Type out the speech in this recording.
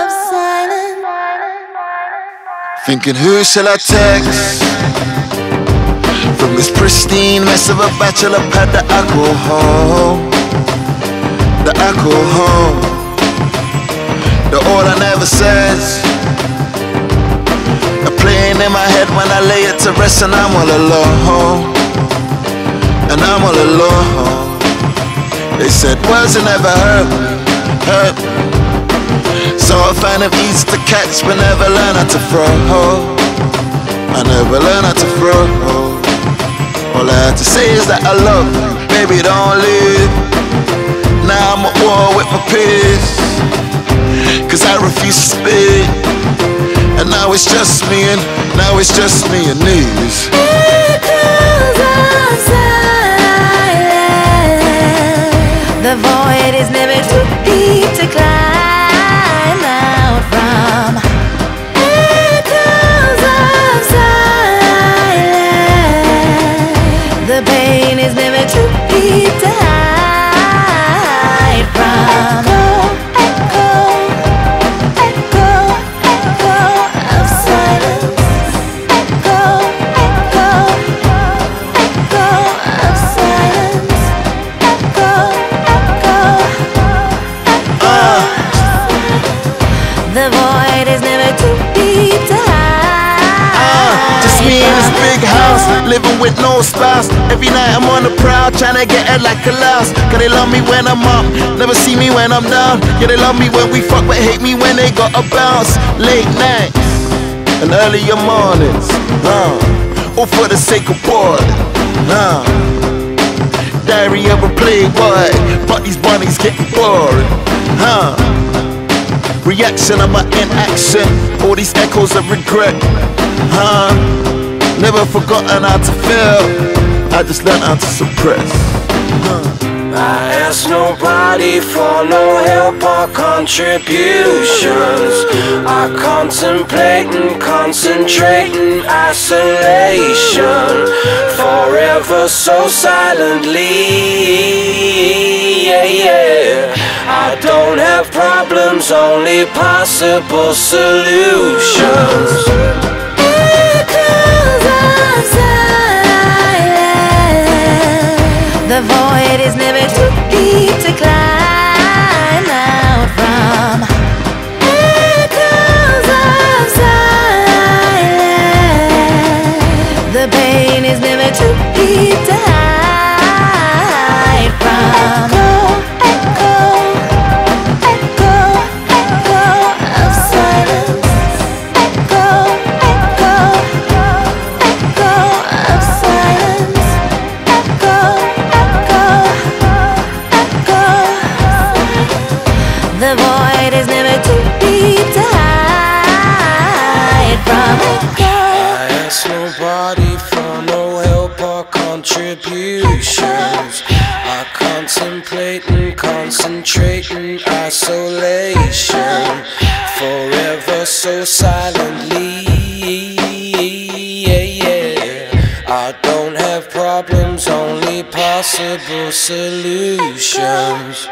of silence. Thinking, who shall I text? From this pristine mess of a bachelor pad that I call home. That I call home. The all I never says. A playing in my head when I lay it to rest and I'm all alone. And I'm all alone. They said words will never hurt, hurt so I find them easy to catch but never learn how to throw. I never learn how to throw. All I have to say is that I love you, baby, don't leave. Now I'm at war with my peers, cause I refuse to speak. And now it's just me and now it's just me and these. The void is never too deep to hide. Ah, just me in this big house, living with no spouse. Every night I'm on the prowl, trying to get it like a louse. Cause they love me when I'm up, never see me when I'm down. Yeah, they love me when we fuck, but hate me when they got a bounce. Late nights and earlier mornings, huh? All for the sake of boredom, huh? Diary of a playboy, but these bunnies getting boring, huh? Reaction of my inaction, all these echoes of regret, huh? Never forgotten how to feel, I just learned how to suppress. I ask nobody for no help or contributions. I contemplate and concentrate in isolation, forever so silently. Don't have problems, only possible solutions. Echoes of silence. The void is never too nobody for no help or contributions. I contemplate and concentrate in isolation, forever so silently. I don't have problems, only possible solutions.